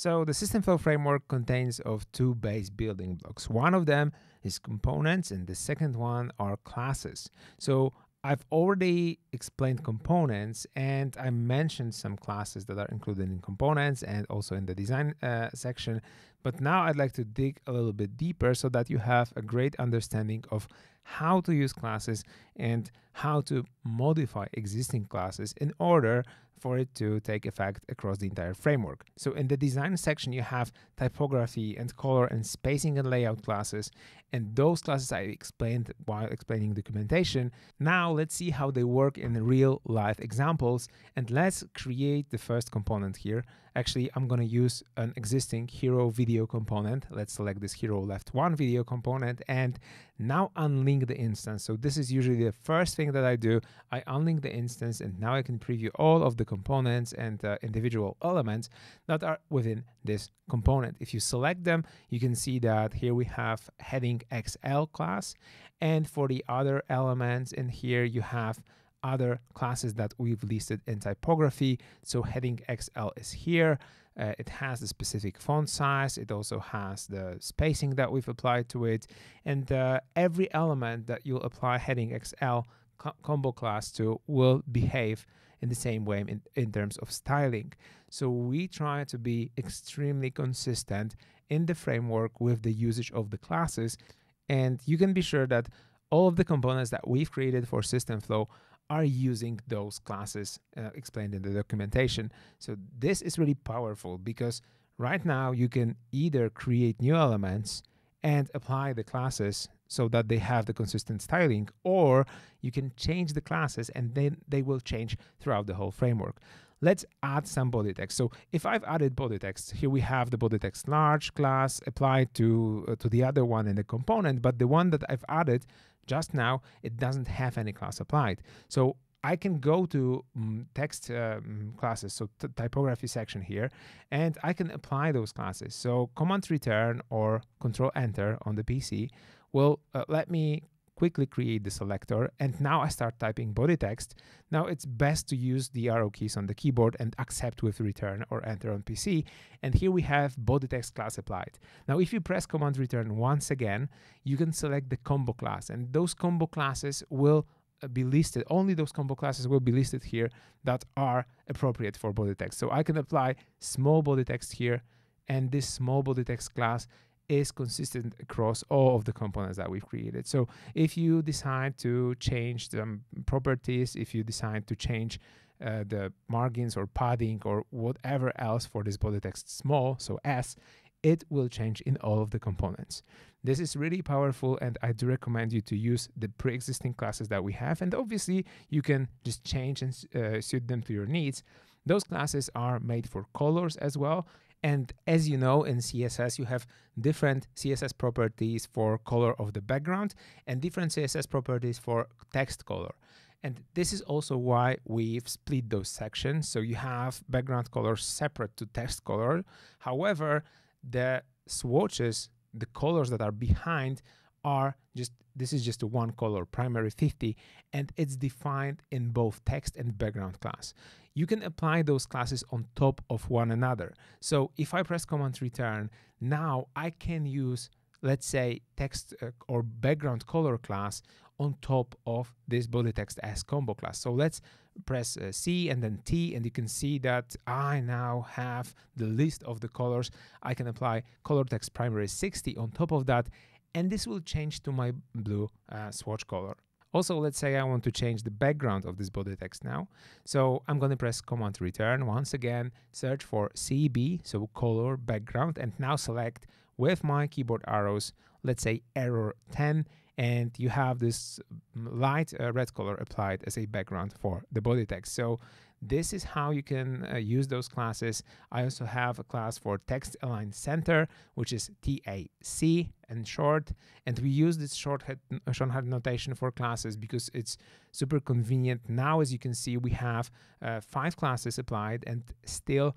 So the SystemFlow framework contains of two base building blocks. One of them is components and the second one are classes. So I've already explained components and I mentioned some classes that are included in components and also in the design uh, section. But now I'd like to dig a little bit deeper so that you have a great understanding of how to use classes and how to modify existing classes in order for it to take effect across the entire framework. So in the design section, you have typography and color and spacing and layout classes. And those classes I explained while explaining documentation. Now let's see how they work in real life examples. And let's create the first component here. Actually, I'm going to use an existing hero video component. Let's select this hero left one video component and now unlink the instance. So this is usually the first thing that I do. I unlink the instance and now I can preview all of the components and uh, individual elements that are within this component. If you select them, you can see that here we have heading XL class. And for the other elements in here, you have other classes that we've listed in typography. So heading XL is here. Uh, it has the specific font size. It also has the spacing that we've applied to it. And uh, every element that you'll apply heading XL co combo class to will behave in the same way in, in terms of styling. So we try to be extremely consistent in the framework with the usage of the classes. And you can be sure that all of the components that we've created for SystemFlow are using those classes uh, explained in the documentation. So this is really powerful because right now you can either create new elements and apply the classes so that they have the consistent styling, or you can change the classes and then they will change throughout the whole framework. Let's add some body text. So if I've added body text, here we have the body text large class applied to, uh, to the other one in the component, but the one that I've added just now, it doesn't have any class applied. So I can go to um, text um, classes, so typography section here, and I can apply those classes. So command return or control enter on the PC will uh, let me quickly create the selector and now I start typing body text. Now it's best to use the arrow keys on the keyboard and accept with return or enter on PC. And here we have body text class applied. Now if you press command return once again, you can select the combo class and those combo classes will be listed, only those combo classes will be listed here that are appropriate for body text. So I can apply small body text here and this small body text class is consistent across all of the components that we've created. So if you decide to change some properties, if you decide to change uh, the margins or padding or whatever else for this body text small, so S, it will change in all of the components. This is really powerful and I do recommend you to use the pre-existing classes that we have and obviously you can just change and uh, suit them to your needs. Those classes are made for colors as well and as you know, in CSS, you have different CSS properties for color of the background and different CSS properties for text color. And this is also why we've split those sections. So you have background color separate to text color. However, the swatches, the colors that are behind are just this is just a one color primary 50 and it's defined in both text and background class. You can apply those classes on top of one another. So if i press command return now i can use let's say text uh, or background color class on top of this body text as combo class. So let's press uh, C and then T and you can see that I now have the list of the colors. I can apply color text primary 60 on top of that and this will change to my blue uh, swatch color. Also, let's say I want to change the background of this body text now. So I'm going to press command return once again, search for CB, so color background, and now select with my keyboard arrows, let's say error 10, and you have this light uh, red color applied as a background for the body text. So this is how you can uh, use those classes. I also have a class for text align center, which is TAC in short. And we use this shorthand, shorthand notation for classes because it's super convenient. Now, as you can see, we have uh, five classes applied and still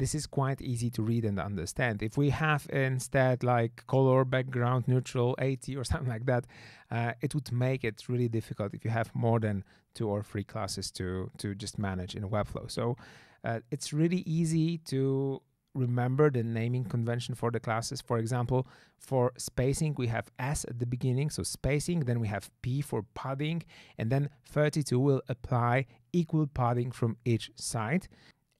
this is quite easy to read and understand. If we have instead like color, background, neutral, 80 or something like that, uh, it would make it really difficult if you have more than two or three classes to, to just manage in Webflow. So uh, it's really easy to remember the naming convention for the classes. For example, for spacing, we have S at the beginning, so spacing, then we have P for padding, and then 32 will apply equal padding from each side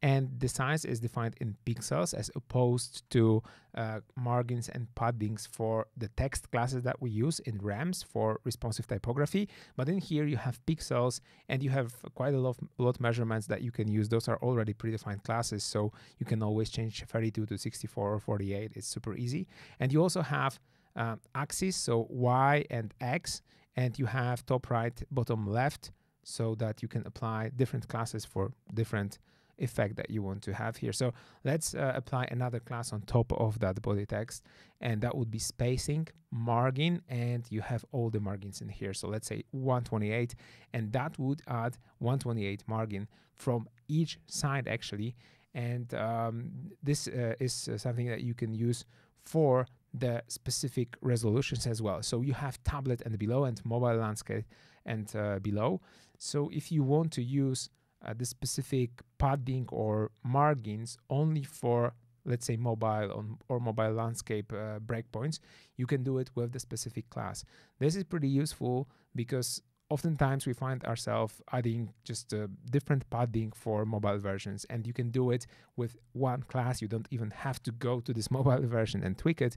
and the size is defined in pixels as opposed to uh, margins and paddings for the text classes that we use in REMs for responsive typography. But in here you have pixels and you have quite a lot, a lot measurements that you can use. Those are already predefined classes, so you can always change 32 to 64 or 48. It's super easy. And you also have uh, axes, so Y and X, and you have top right, bottom left, so that you can apply different classes for different effect that you want to have here. So let's uh, apply another class on top of that body text and that would be spacing, margin, and you have all the margins in here. So let's say 128 and that would add 128 margin from each side actually. And um, this uh, is uh, something that you can use for the specific resolutions as well. So you have tablet and below and mobile landscape and uh, below. So if you want to use uh, the specific padding or margins only for let's say mobile on, or mobile landscape uh, breakpoints, you can do it with the specific class. This is pretty useful because oftentimes we find ourselves adding just a different padding for mobile versions and you can do it with one class. You don't even have to go to this mobile version and tweak it.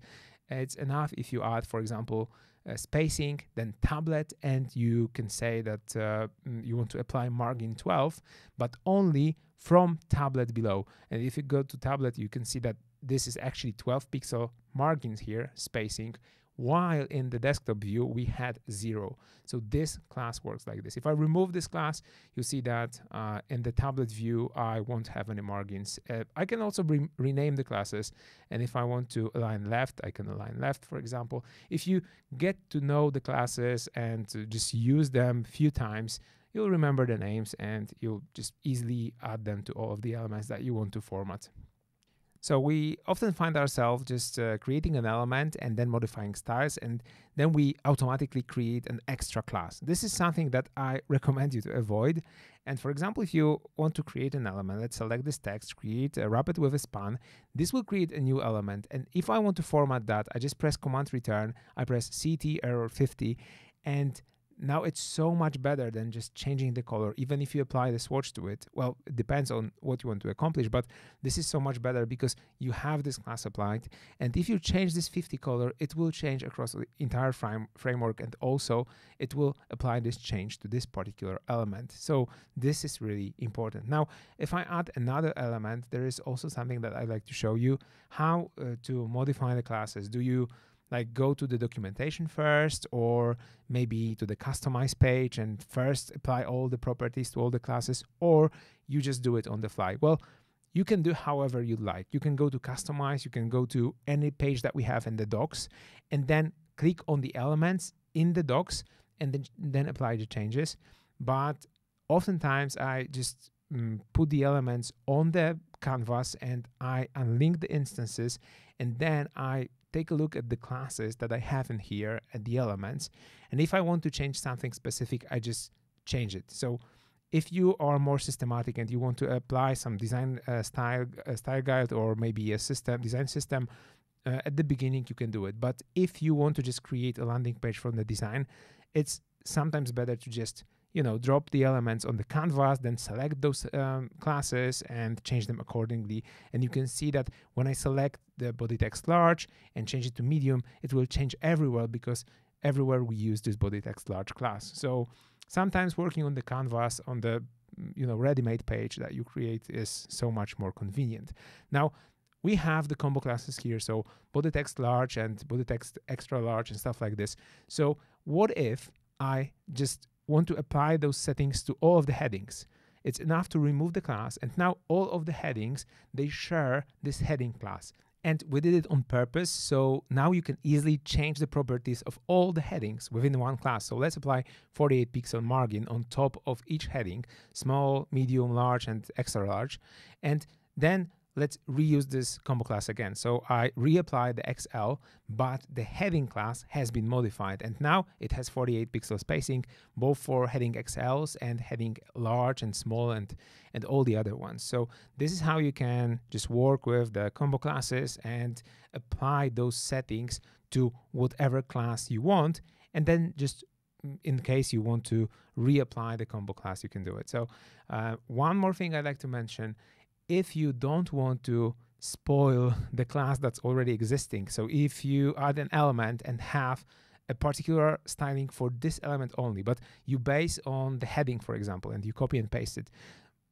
It's enough if you add, for example, uh, spacing, then tablet, and you can say that uh, mm, you want to apply margin 12, but only from tablet below. And if you go to tablet, you can see that this is actually 12 pixel margins here, spacing, while in the desktop view we had zero. So this class works like this. If I remove this class, you see that uh, in the tablet view I won't have any margins. Uh, I can also re rename the classes and if I want to align left, I can align left for example. If you get to know the classes and just use them a few times, you'll remember the names and you'll just easily add them to all of the elements that you want to format. So we often find ourselves just uh, creating an element and then modifying styles, and then we automatically create an extra class. This is something that I recommend you to avoid. And for example, if you want to create an element, let's select this text, create, uh, wrap it with a span. This will create a new element. And if I want to format that, I just press Command Return, I press CT error 50, and now it's so much better than just changing the color. Even if you apply the swatch to it well it depends on what you want to accomplish but this is so much better because you have this class applied. And if you change this 50 color it will change across the entire frame framework and also it will apply this change to this particular element. So this is really important. Now if i add another element there is also something that i'd like to show you. How uh, to modify the classes. Do you like go to the documentation first or maybe to the customize page and first apply all the properties to all the classes or you just do it on the fly. Well you can do however you like. You can go to customize you can go to any page that we have in the docs and then click on the elements in the docs and then, then apply the changes. But oftentimes i just mm, put the elements on the canvas and i unlink the instances and then i take a look at the classes that I have in here at the elements. And if I want to change something specific, I just change it. So if you are more systematic and you want to apply some design uh, style uh, style guide or maybe a system design system uh, at the beginning you can do it but if you want to just create a landing page from the design it's sometimes better to just you know drop the elements on the canvas then select those um, classes and change them accordingly. And you can see that when i select the body text large and change it to medium it will change everywhere because everywhere we use this body text large class. So sometimes working on the canvas on the you know ready-made page that you create is so much more convenient. Now we have the combo classes here so body text large and body text extra large and stuff like this. So what if i just want to apply those settings to all of the headings. It's enough to remove the class and now all of the headings, they share this heading class. And we did it on purpose, so now you can easily change the properties of all the headings within one class. So let's apply 48 pixel margin on top of each heading, small, medium, large, and extra large. And then let's reuse this combo class again. So I reapply the XL, but the heading class has been modified. And now it has 48 pixel spacing, both for heading XLs and heading large and small and, and all the other ones. So this is how you can just work with the combo classes and apply those settings to whatever class you want. And then just mm, in case you want to reapply the combo class, you can do it. So uh, one more thing I'd like to mention if you don't want to spoil the class that's already existing. So if you add an element and have a particular styling for this element only, but you base on the heading, for example, and you copy and paste it,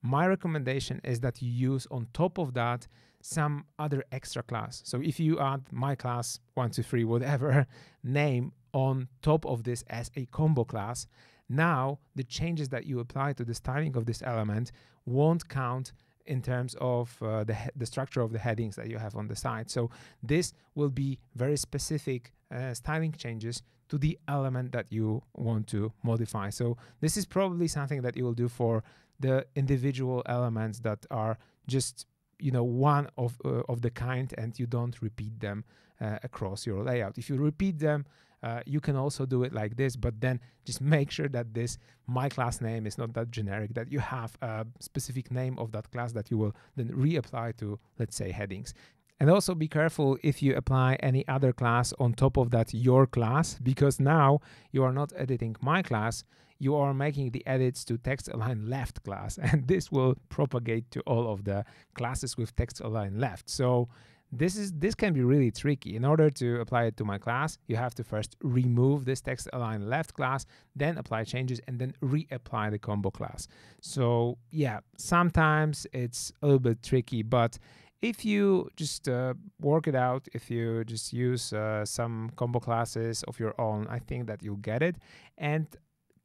my recommendation is that you use on top of that some other extra class. So if you add my class, one, two, three, whatever name on top of this as a combo class, now the changes that you apply to the styling of this element won't count in terms of uh, the, the structure of the headings that you have on the side. So this will be very specific uh, styling changes to the element that you want to modify. So this is probably something that you will do for the individual elements that are just you know one of uh, of the kind and you don't repeat them uh, across your layout. If you repeat them uh, you can also do it like this, but then just make sure that this my class name is not that generic, that you have a specific name of that class that you will then reapply to, let's say, headings. And also be careful if you apply any other class on top of that your class, because now you are not editing my class, you are making the edits to text align left class, and this will propagate to all of the classes with text align left. So this is this can be really tricky. In order to apply it to my class, you have to first remove this text align left class, then apply changes, and then reapply the combo class. So yeah, sometimes it's a little bit tricky, but if you just uh, work it out, if you just use uh, some combo classes of your own, I think that you'll get it. And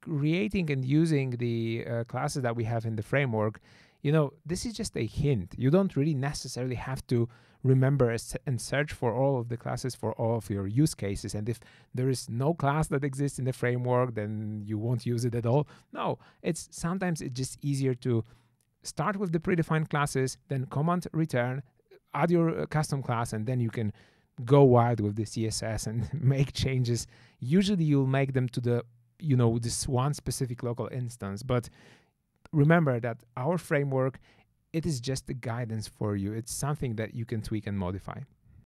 creating and using the uh, classes that we have in the framework, you know, this is just a hint. You don't really necessarily have to remember and search for all of the classes for all of your use cases. And if there is no class that exists in the framework, then you won't use it at all. No, it's sometimes it's just easier to start with the predefined classes, then command return, add your uh, custom class, and then you can go wild with the CSS and make changes. Usually you'll make them to the, you know, this one specific local instance. But remember that our framework it is just a guidance for you. It's something that you can tweak and modify.